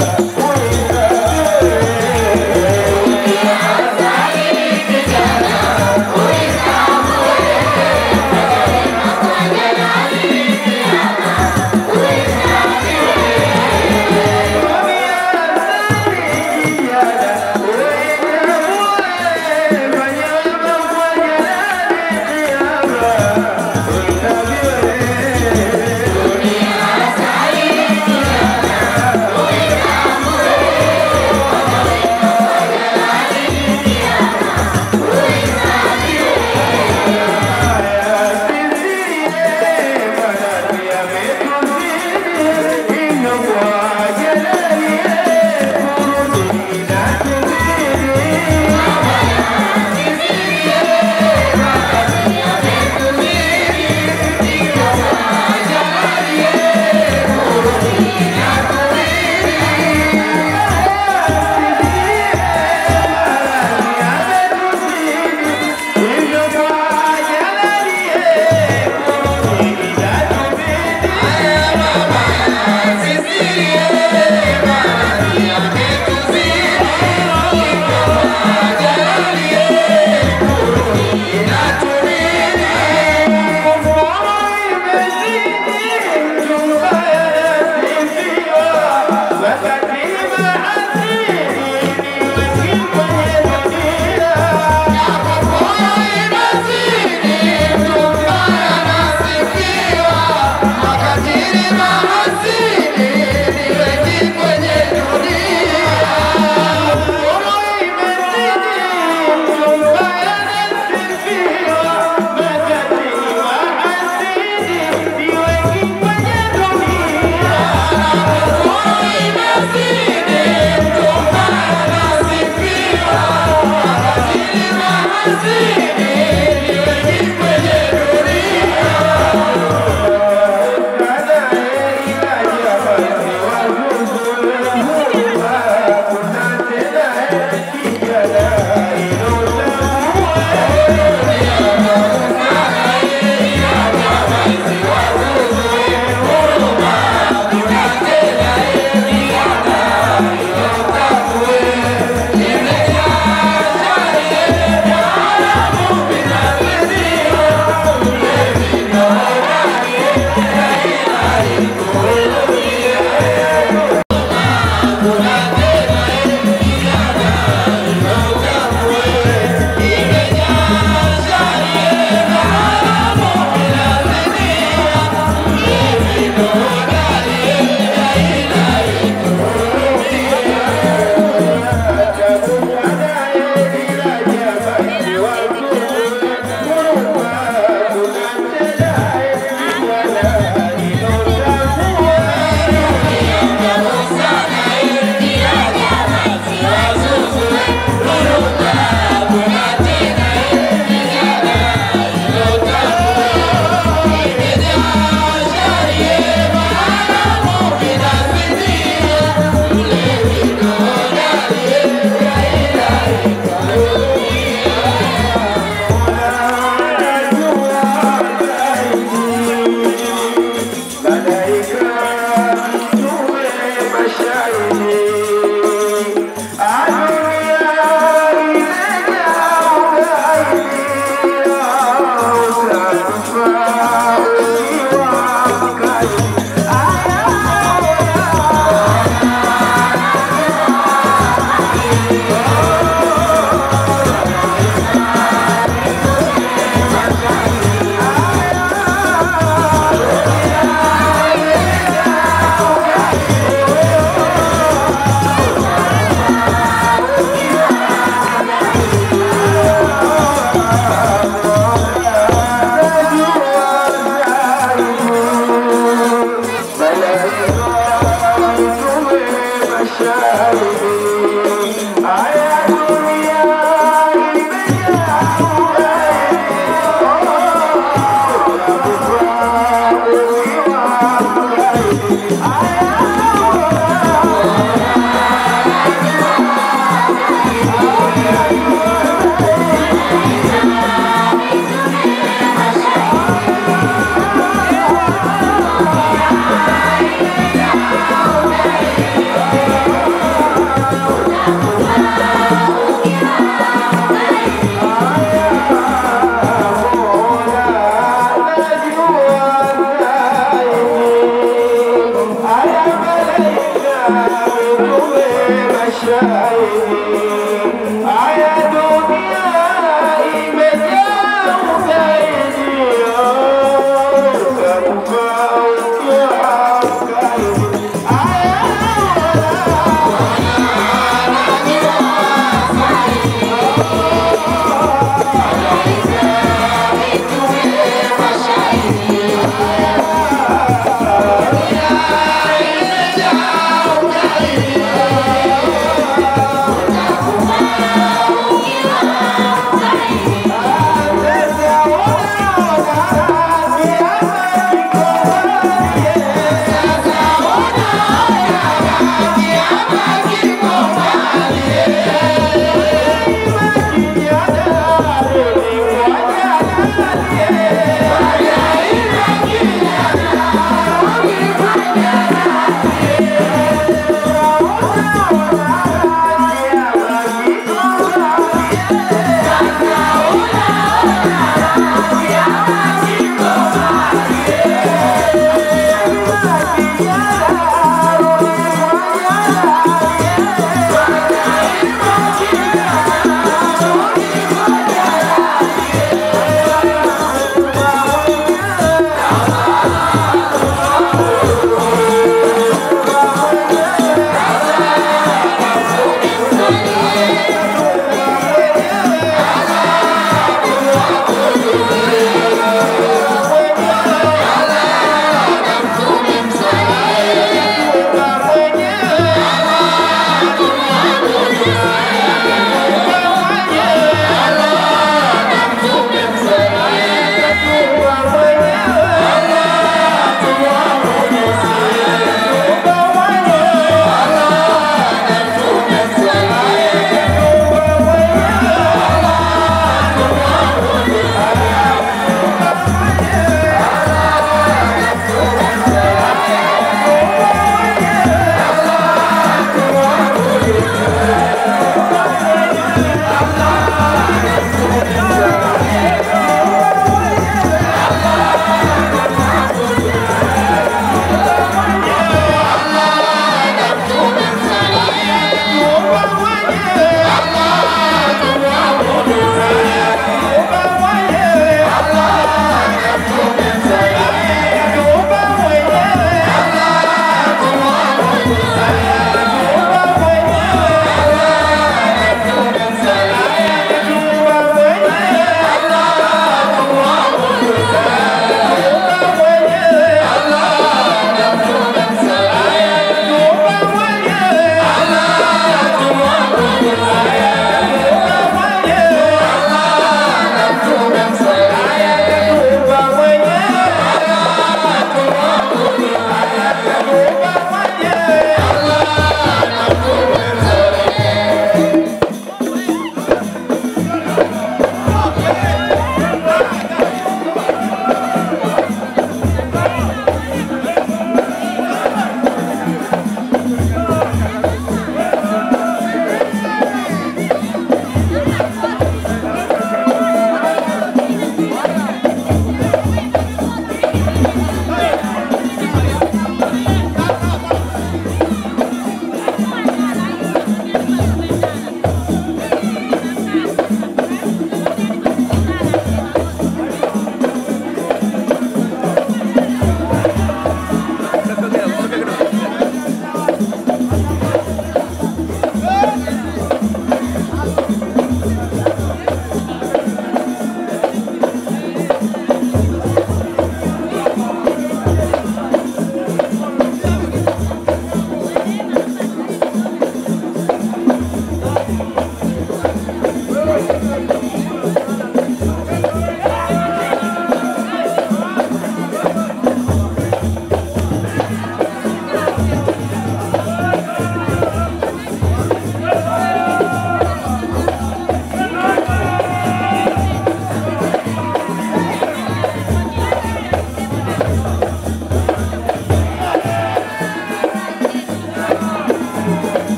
Yeah.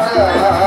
Yeah.